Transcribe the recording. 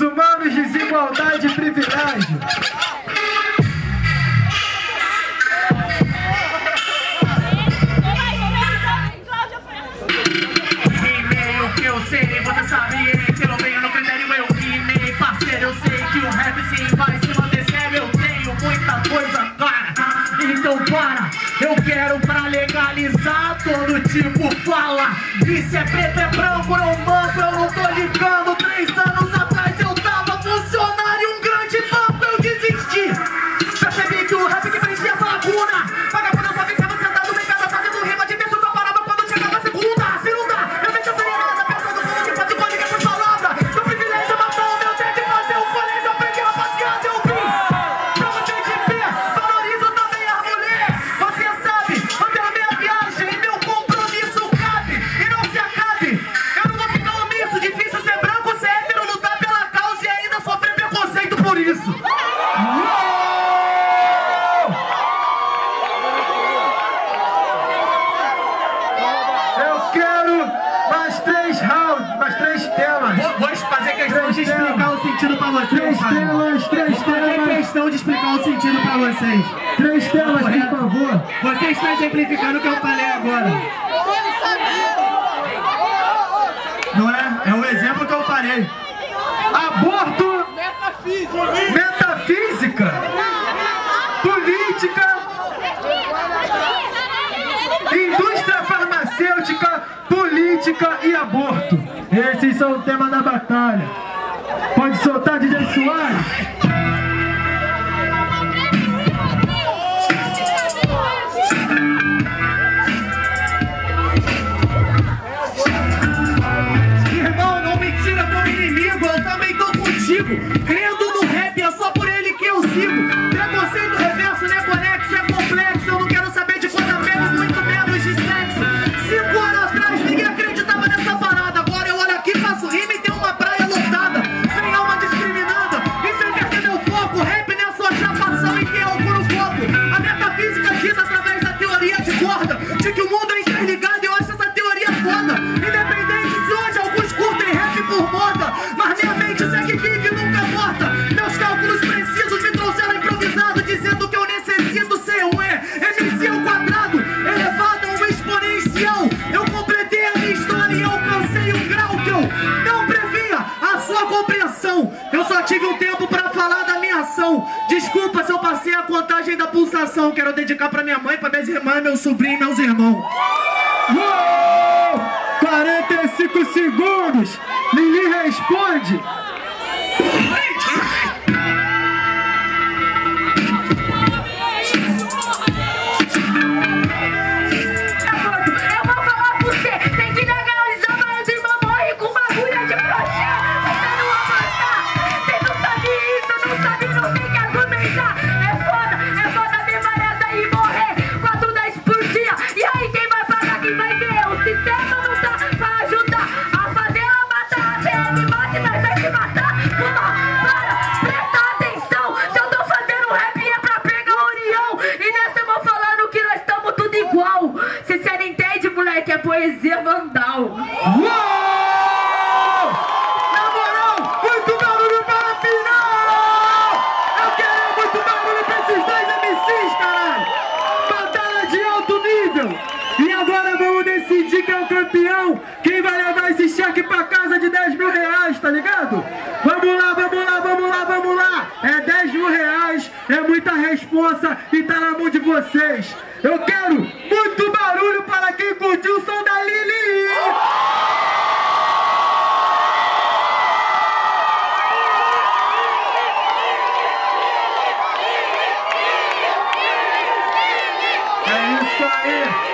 Humanos, desigualdade e privilégio. Rimei o que eu sei, você sabe, pelo bem no critério eu rimei Parceiro, eu sei que o rap sim vai se manter sério. Eu tenho muita coisa clara, então para. Eu quero pra legalizar todo tipo fala. Se é preto, é branco, não banco, eu não tô ligando sentido pra vocês, Três cara. temas, três Vou fazer temas. questão de explicar o sentido pra vocês. Três temas, por favor. Vocês estão exemplificando o que eu falei agora. Não é? É o exemplo que eu falei. Aborto. Metafísica. Política. Indústria farmacêutica, política e aborto. Esses são o tema da batalha. Soltar, DJ Soares. E quem é o puro foco. A metafísica diz através da teoria de corda de que o mundo é interligado e eu acho essa teoria foda. Independente de hoje alguns curtem rap por moda, mas minha mente segue vive e nunca morta. Meus cálculos precisos me trouxeram improvisado, dizendo que eu necessito ser um E, MC ao quadrado, elevado a um exponencial. Eu completei a minha história e alcancei um grau que eu não previa a sua compreensão. Eu só tive um tempo pra falar da minha ação. Desculpa passei a contagem da pulsação. Quero dedicar pra minha mãe, pra minhas irmãs, meu sobrinho e meus irmãos. Uou! 45 segundos. Lili responde. Poesia vandal. Uou! Na moral, muito barulho para a final! Eu quero muito barulho para esses dois MCs, caralho! Batalha de alto nível! E agora vamos decidir quem é o campeão! Quem vai levar esse cheque pra casa de 10 mil reais, tá ligado? Vamos lá, vamos lá, vamos lá, vamos lá! É 10 mil reais, é muita responsa e tá na mão de vocês! Eu quero muito barulho para quem curtiu o som da Lili! É isso aí!